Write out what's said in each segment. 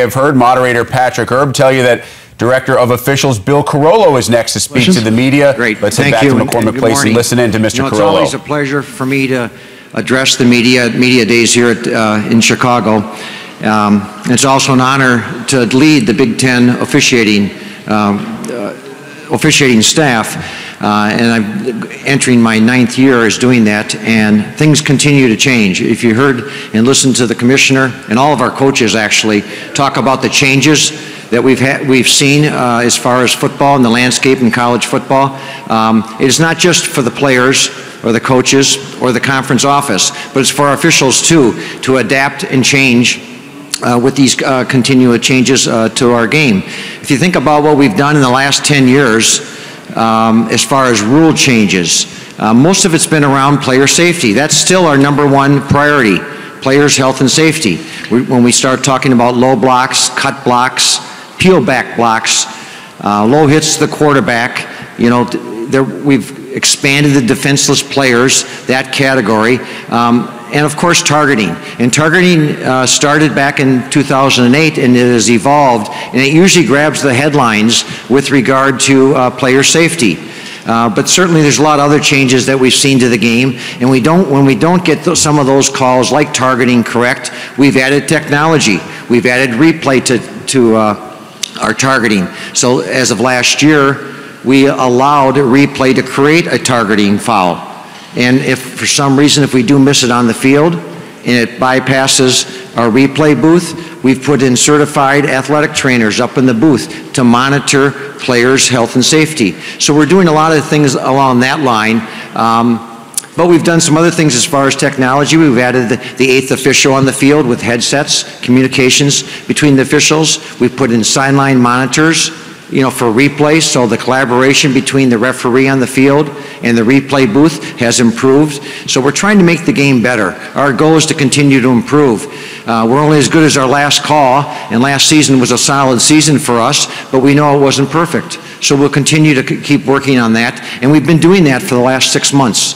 have heard moderator Patrick Erb tell you that Director of Officials Bill Carollo is next to speak Questions? to the media. Great. Let's Thank head back you. to McCormick good Place morning. and listen in to Mr. You know, it's Carollo. always a pleasure for me to address the media at Media Days here at, uh, in Chicago. Um, it's also an honor to lead the Big Ten officiating um, uh, officiating staff, uh, and I'm entering my ninth year as doing that, and things continue to change. If you heard and listened to the commissioner and all of our coaches actually talk about the changes that we've we've seen uh, as far as football and the landscape in college football, um, it is not just for the players or the coaches or the conference office, but it's for officials too to adapt and change uh, with these uh, continual changes uh, to our game. If you think about what we've done in the last 10 years um, as far as rule changes, uh, most of it's been around player safety. That's still our number one priority, players' health and safety. We, when we start talking about low blocks, cut blocks, peel back blocks, uh, low hits to the quarterback, you know, there, we've expanded the defenseless players, that category. Um, and of course targeting. And targeting uh, started back in 2008 and it has evolved and it usually grabs the headlines with regard to uh, player safety. Uh, but certainly there's a lot of other changes that we've seen to the game and we don't, when we don't get some of those calls like targeting correct, we've added technology. We've added replay to, to uh, our targeting. So as of last year, we allowed replay to create a targeting foul. And if for some reason, if we do miss it on the field and it bypasses our replay booth, we've put in certified athletic trainers up in the booth to monitor players' health and safety. So we're doing a lot of things along that line. Um, but we've done some other things as far as technology. We've added the, the eighth official on the field with headsets, communications between the officials. We've put in sideline monitors you know, for replay, so the collaboration between the referee on the field and the replay booth has improved. So we're trying to make the game better. Our goal is to continue to improve. Uh, we're only as good as our last call, and last season was a solid season for us, but we know it wasn't perfect. So we'll continue to keep working on that, and we've been doing that for the last six months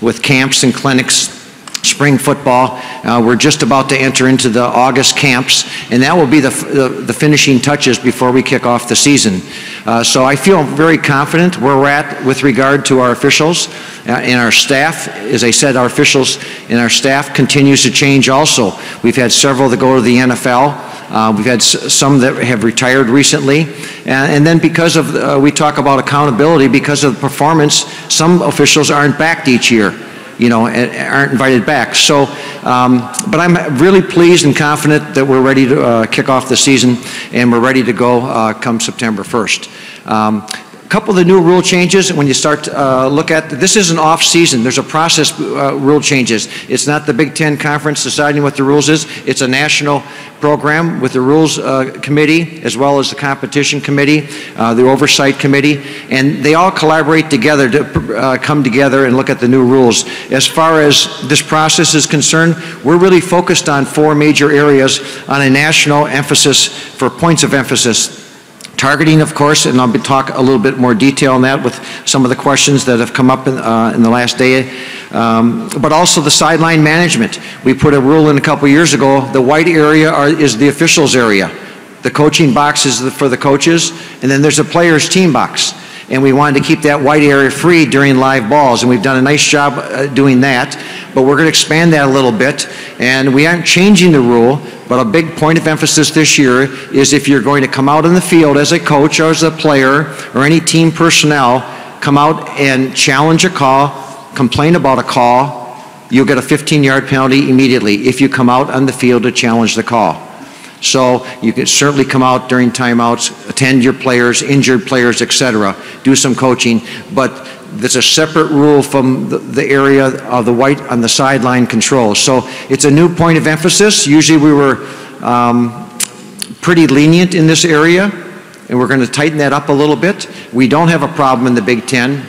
with camps and clinics spring football. Uh, we're just about to enter into the August camps, and that will be the, the, the finishing touches before we kick off the season. Uh, so I feel very confident where we're at with regard to our officials uh, and our staff. As I said, our officials and our staff continues to change also. We've had several that go to the NFL. Uh, we've had some that have retired recently. And, and then because of, uh, we talk about accountability, because of the performance, some officials aren't backed each year you know, aren't invited back. So, um, but I'm really pleased and confident that we're ready to uh, kick off the season and we're ready to go uh, come September 1st. Um, couple of the new rule changes when you start to uh, look at this is an off season. There's a process uh, rule changes. It's not the Big Ten conference deciding what the rules is. It's a national program with the rules uh, committee as well as the competition committee uh, the oversight committee. And they all collaborate together to uh, come together and look at the new rules. As far as this process is concerned we're really focused on four major areas on a national emphasis for points of emphasis Targeting, of course, and I'll be talk a little bit more detail on that with some of the questions that have come up in, uh, in the last day. Um, but also the sideline management. We put a rule in a couple years ago. The white area are, is the officials area. The coaching box is the, for the coaches, and then there's a players team box. And we wanted to keep that white area free during live balls, and we've done a nice job uh, doing that. But we're going to expand that a little bit, and we aren't changing the rule, but a big point of emphasis this year is if you're going to come out in the field as a coach or as a player or any team personnel, come out and challenge a call, complain about a call, you'll get a 15-yard penalty immediately if you come out on the field to challenge the call. So you can certainly come out during timeouts, attend your players, injured players, etc. Do some coaching, but there's a separate rule from the, the, area of the white on the sideline control. So it's a new point of emphasis. Usually we were um, pretty lenient in this area, and we're going to tighten that up a little bit. We don't have a problem in the Big Ten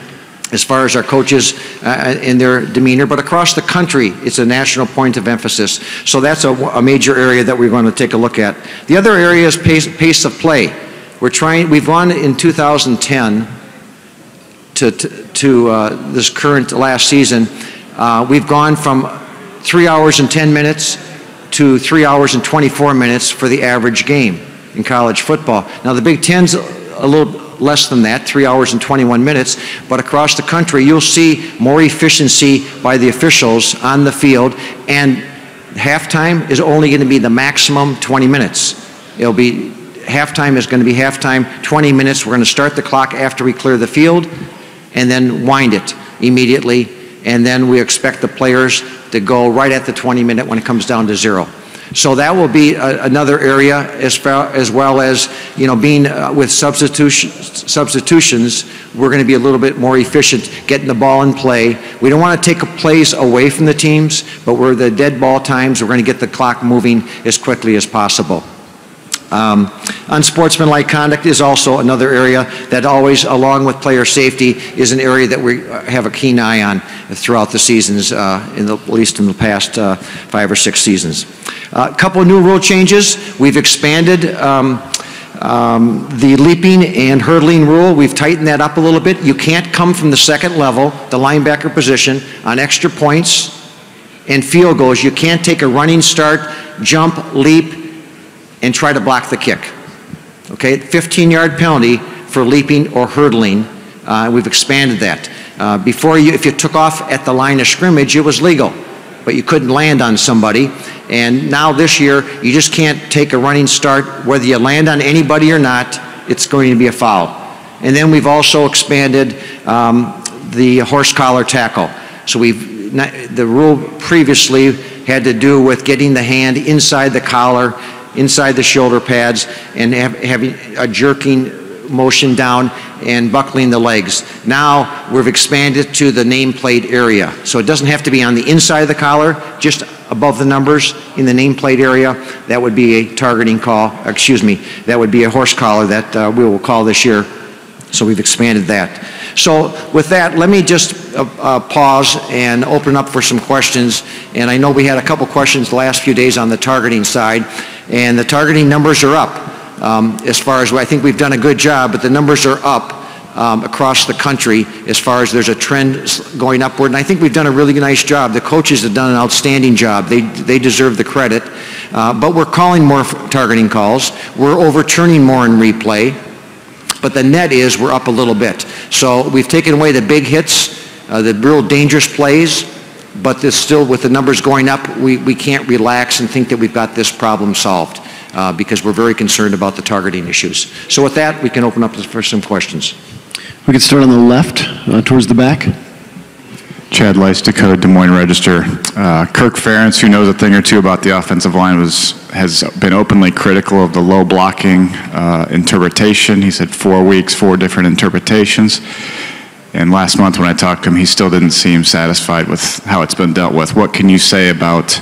as far as our coaches uh, in their demeanor, but across the country, it's a national point of emphasis. So that's a, a major area that we're going to take a look at. The other area is pace, pace of play. We're trying, we've gone in 2010 to, to, to uh, this current last season. Uh, we've gone from three hours and 10 minutes to three hours and 24 minutes for the average game in college football. Now, the Big Ten's a little less than that, three hours and 21 minutes, but across the country, you'll see more efficiency by the officials on the field, and halftime is only going to be the maximum 20 minutes. It'll be, halftime is going to be halftime, 20 minutes. We're going to start the clock after we clear the field, and then wind it immediately, and then we expect the players to go right at the 20 minute when it comes down to zero. So that will be a, another area as, far, as well as, you know, being uh, with substitution, substitutions, we're going to be a little bit more efficient getting the ball in play. We don't want to take a plays away from the teams, but we're the dead ball times, we're going to get the clock moving as quickly as possible. Um, unsportsmanlike conduct is also another area that always, along with player safety, is an area that we have a keen eye on throughout the seasons, uh, in the, at least in the past uh, five or six seasons. A uh, couple new rule changes. We've expanded um, um, the leaping and hurdling rule. We've tightened that up a little bit. You can't come from the second level, the linebacker position, on extra points and field goals. You can't take a running start, jump, leap, and try to block the kick. Okay, 15 yard penalty for leaping or hurdling. Uh, we've expanded that. Uh, before you, if you took off at the line of scrimmage, it was legal, but you couldn't land on somebody. And now this year, you just can't take a running start, whether you land on anybody or not, it's going to be a foul. And then we've also expanded um, the horse collar tackle. So we've, the rule previously had to do with getting the hand inside the collar inside the shoulder pads and have, having a jerking motion down and buckling the legs. Now we've expanded to the nameplate area. So it doesn't have to be on the inside of the collar, just above the numbers in the nameplate area. That would be a targeting call, excuse me, that would be a horse collar that uh, we will call this year. So we've expanded that. So with that, let me just uh, uh, pause and open up for some questions. And I know we had a couple questions the last few days on the targeting side and the targeting numbers are up. Um, as far as I think we've done a good job, but the numbers are up um, across the country as far as there's a trend going upward. And I think we've done a really nice job. The coaches have done an outstanding job. They, they deserve the credit. Uh, but we're calling more targeting calls. We're overturning more in replay. But the net is we're up a little bit. So we've taken away the big hits, uh, the real dangerous plays, but this still, with the numbers going up, we, we can't relax and think that we've got this problem solved uh, because we're very concerned about the targeting issues. So with that, we can open up for some questions. We can start on the left, uh, towards the back. Chad Leistikow Des Moines Register. Uh, Kirk Ferentz, who knows a thing or two about the offensive line, was has been openly critical of the low blocking uh, interpretation. He said four weeks, four different interpretations. And last month when I talked to him, he still didn't seem satisfied with how it's been dealt with. What can you say about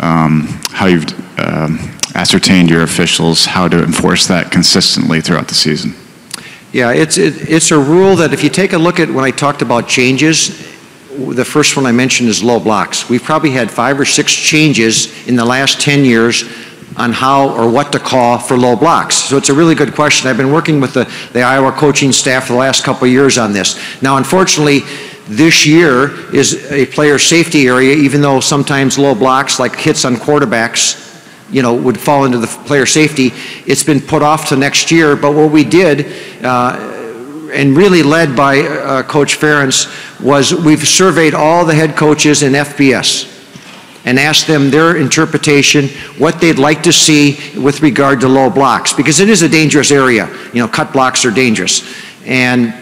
um, how you've um, ascertained your officials, how to enforce that consistently throughout the season? Yeah, it's, it, it's a rule that if you take a look at when I talked about changes, the first one I mentioned is low blocks. We've probably had five or six changes in the last 10 years on how or what to call for low blocks. So it's a really good question. I've been working with the, the Iowa coaching staff for the last couple of years on this. Now, unfortunately, this year is a player safety area, even though sometimes low blocks like hits on quarterbacks, you know, would fall into the player safety. It's been put off to next year, but what we did, uh, and really led by uh, Coach Ferentz, was we've surveyed all the head coaches in FBS and asked them their interpretation, what they'd like to see with regard to low blocks, because it is a dangerous area. You know, cut blocks are dangerous. And,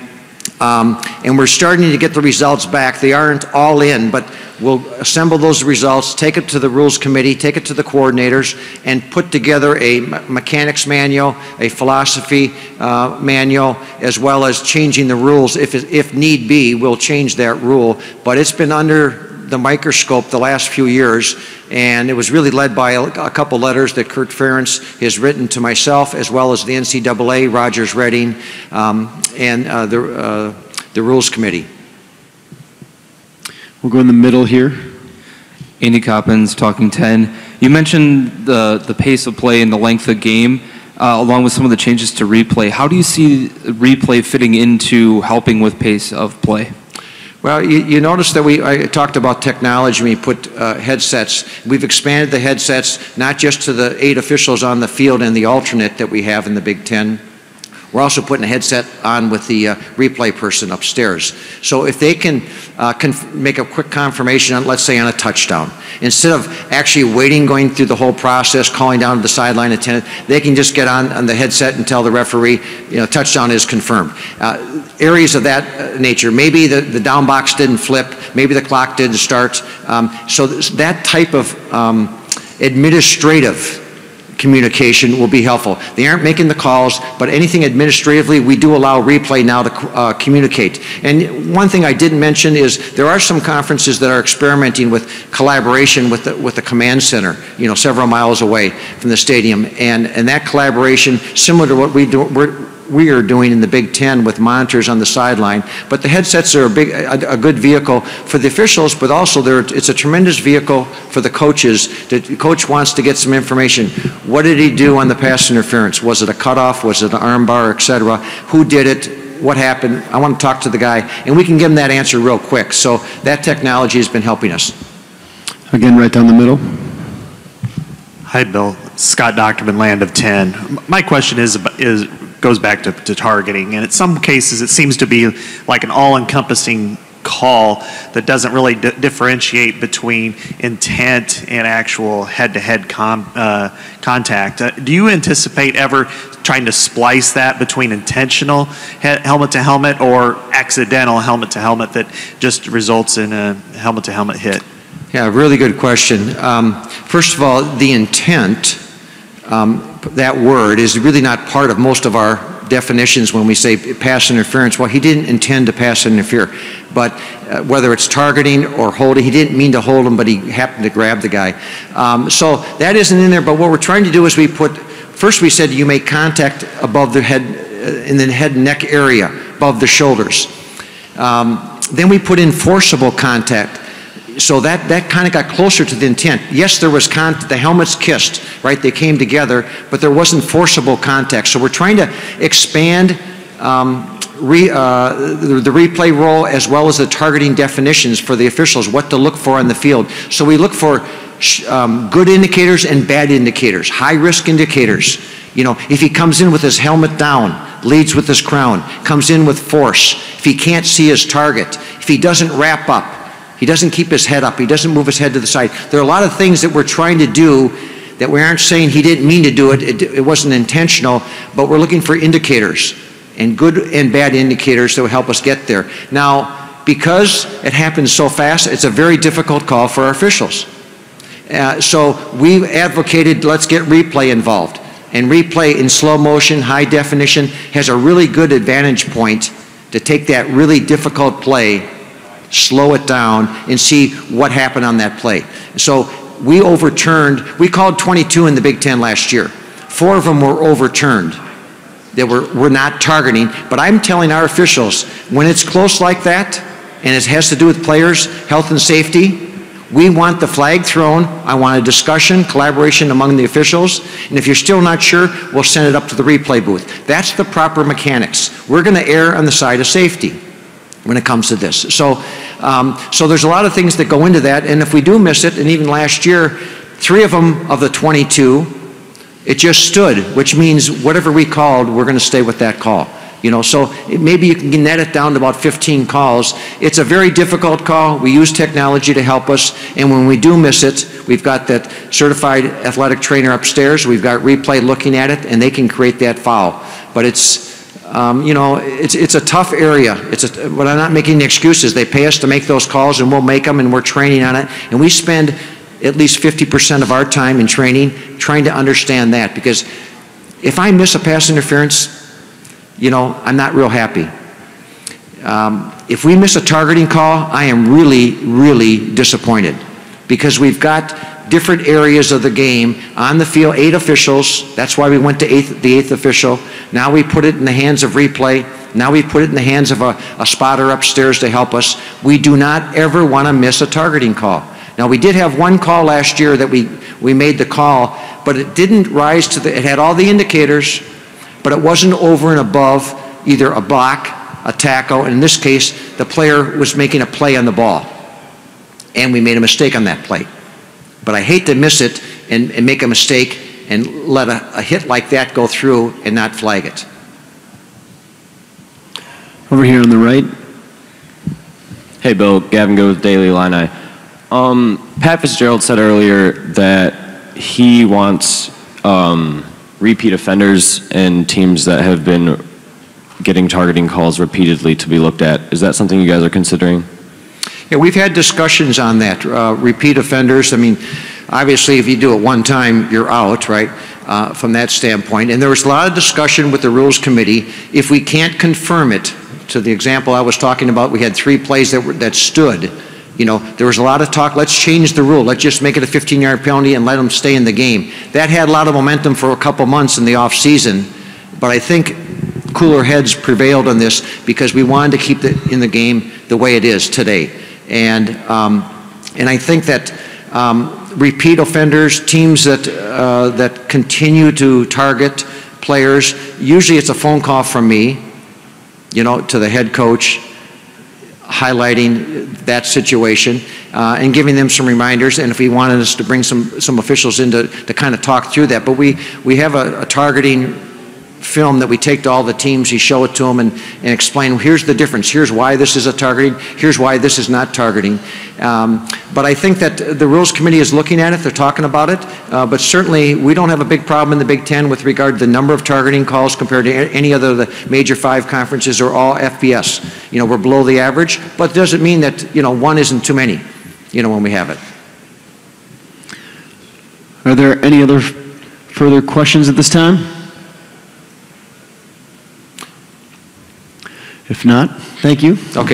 um, and we're starting to get the results back. They aren't all in, but we'll assemble those results, take it to the rules committee, take it to the coordinators, and put together a mechanics manual, a philosophy uh, manual, as well as changing the rules. If, if need be, we'll change that rule. But it's been under the microscope the last few years, and it was really led by a, a couple letters that Kirk Ferentz has written to myself, as well as the NCAA, Rogers Redding, um, and uh, the, uh, the Rules Committee. We'll go in the middle here. Andy Coppens, Talking 10. You mentioned the, the pace of play and the length of game, uh, along with some of the changes to replay. How do you see replay fitting into helping with pace of play? Well, you, you notice that we, I talked about technology, we put uh, headsets. We've expanded the headsets, not just to the eight officials on the field and the alternate that we have in the Big Ten. We're also putting a headset on with the uh, replay person upstairs. So if they can uh, make a quick confirmation on, let's say, on a touchdown, instead of actually waiting, going through the whole process, calling down to the sideline attendant, they can just get on, on the headset and tell the referee, you know, touchdown is confirmed. Uh, areas of that uh, nature. Maybe the, the down box didn't flip. Maybe the clock didn't start. Um, so that type of um, administrative communication will be helpful. They aren't making the calls, but anything administratively, we do allow replay now to uh, communicate. And one thing I didn't mention is there are some conferences that are experimenting with collaboration with the, with the command center, you know, several miles away from the stadium. And, and that collaboration, similar to what we do, we are doing in the Big Ten with monitors on the sideline. But the headsets are a, big, a, a good vehicle for the officials, but also it's a tremendous vehicle for the coaches. The coach wants to get some information. What did he do on the pass interference? Was it a cutoff? Was it an armbar, et cetera? Who did it? What happened? I want to talk to the guy. And we can give him that answer real quick. So that technology has been helping us. Again, right down the middle. Hi, Bill. Scott Dochterman, Land of 10. My question is, is goes back to, to targeting. And in some cases, it seems to be like an all encompassing call that doesn't really differentiate between intent and actual head-to-head uh, contact. Uh, do you anticipate ever trying to splice that between intentional helmet-to-helmet or accidental helmet-to-helmet that just results in a helmet-to-helmet hit? Yeah, really good question. Um, first of all, the intent um, that word is really not part of most of our definitions when we say pass interference. Well, he didn't intend to pass interfere, but uh, whether it's targeting or holding, he didn't mean to hold him, but he happened to grab the guy. Um, so that isn't in there, but what we're trying to do is we put, first we said you make contact above the head, uh, in the head and neck area, above the shoulders. Um, then we put in forcible contact so that, that kind of got closer to the intent. Yes, there was contact, the helmets kissed, right? They came together, but there wasn't forcible contact. So we're trying to expand um, re, uh, the, the, replay role as well as the targeting definitions for the officials, what to look for on the field. So we look for um, good indicators and bad indicators, high risk indicators. You know, if he comes in with his helmet down, leads with his crown, comes in with force, if he can't see his target, if he doesn't wrap up, he doesn't keep his head up. He doesn't move his head to the side. There are a lot of things that we're trying to do that we aren't saying he didn't mean to do it. It, it wasn't intentional, but we're looking for indicators and good and bad indicators that will help us get there. Now, because it happens so fast, it's a very difficult call for our officials. Uh, so we advocated let's get replay involved. And replay in slow motion, high definition, has a really good advantage point to take that really difficult play slow it down, and see what happened on that play. So we overturned, we called 22 in the Big Ten last year. Four of them were overturned that were, were not targeting. But I'm telling our officials, when it's close like that, and it has to do with players' health and safety, we want the flag thrown. I want a discussion, collaboration among the officials. And if you're still not sure, we'll send it up to the replay booth. That's the proper mechanics. We're going to err on the side of safety when it comes to this. So, um, so there's a lot of things that go into that, and if we do miss it, and even last year, three of them of the 22, it just stood, which means whatever we called, we're going to stay with that call. You know, so maybe you can net it down to about 15 calls. It's a very difficult call. We use technology to help us, and when we do miss it, we've got that certified athletic trainer upstairs. We've got replay looking at it, and they can create that foul. But it's um, you know, it's, it's a tough area. It's a, but I'm not making excuses. They pay us to make those calls, and we'll make them, and we're training on it. And we spend at least 50% of our time in training trying to understand that. Because if I miss a pass interference, you know, I'm not real happy. Um, if we miss a targeting call, I am really, really disappointed because we've got different areas of the game on the field, eight officials. That's why we went to eighth, the eighth official. Now we put it in the hands of replay. Now we put it in the hands of a, a spotter upstairs to help us. We do not ever want to miss a targeting call. Now we did have one call last year that we, we made the call, but it didn't rise to the, it had all the indicators, but it wasn't over and above either a block a tackle. and In this case, the player was making a play on the ball, and we made a mistake on that play. But I hate to miss it and, and make a mistake and let a, a hit like that go through and not flag it. Over here on the right. Hey, Bill. Gavin Go with Daily Illini. Um, Pat Fitzgerald said earlier that he wants um, repeat offenders and teams that have been getting targeting calls repeatedly to be looked at. Is that something you guys are considering? Yeah, we've had discussions on that. Uh, repeat offenders, I mean, obviously, if you do it one time, you're out, right, uh, from that standpoint. And there was a lot of discussion with the Rules Committee. If we can't confirm it, to the example I was talking about, we had three plays that, were, that stood. You know, there was a lot of talk, let's change the rule. Let's just make it a 15-yard penalty and let them stay in the game. That had a lot of momentum for a couple months in the off-season. But I think cooler heads prevailed on this because we wanted to keep it in the game the way it is today. And, um, and I think that um, repeat offenders, teams that, uh, that continue to target players, usually it's a phone call from me, you know, to the head coach, highlighting that situation uh, and giving them some reminders. And if he wanted us to bring some, some officials in to, to kind of talk through that. But we, we have a, a targeting film that we take to all the teams, you show it to them and, and explain, here's the difference, here's why this is a targeting, here's why this is not targeting. Um, but I think that the Rules Committee is looking at it, they're talking about it, uh, but certainly we don't have a big problem in the Big Ten with regard to the number of targeting calls compared to any other of the major five conferences or all FBS. You know, we're below the average, but it doesn't mean that, you know, one isn't too many, you know, when we have it. Are there any other further questions at this time? If not, thank you. Okay.